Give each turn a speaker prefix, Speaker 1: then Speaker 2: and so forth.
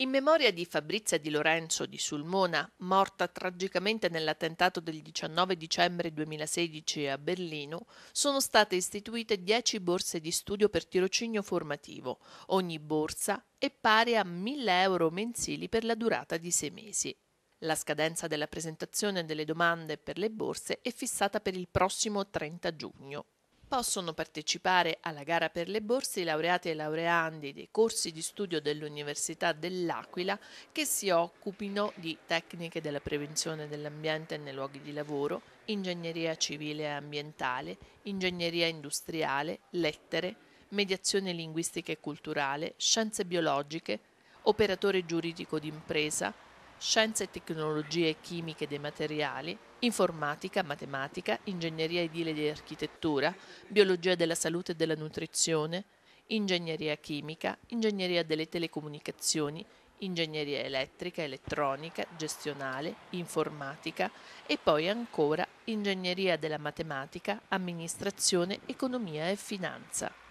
Speaker 1: In memoria di Fabrizia Di Lorenzo di Sulmona, morta tragicamente nell'attentato del 19 dicembre 2016 a Berlino, sono state istituite 10 borse di studio per tirocinio formativo. Ogni borsa è pari a 1000 euro mensili per la durata di sei mesi. La scadenza della presentazione delle domande per le borse è fissata per il prossimo 30 giugno. Possono partecipare alla gara per le borse i laureati e laureandi dei corsi di studio dell'Università dell'Aquila che si occupino di tecniche della prevenzione dell'ambiente nei luoghi di lavoro, ingegneria civile e ambientale, ingegneria industriale, lettere, mediazione linguistica e culturale, scienze biologiche, operatore giuridico d'impresa, scienze e tecnologie chimiche dei materiali, informatica, matematica, ingegneria edile di architettura, biologia della salute e della nutrizione, ingegneria chimica, ingegneria delle telecomunicazioni, ingegneria elettrica, elettronica, gestionale, informatica e poi ancora ingegneria della matematica, amministrazione, economia e finanza.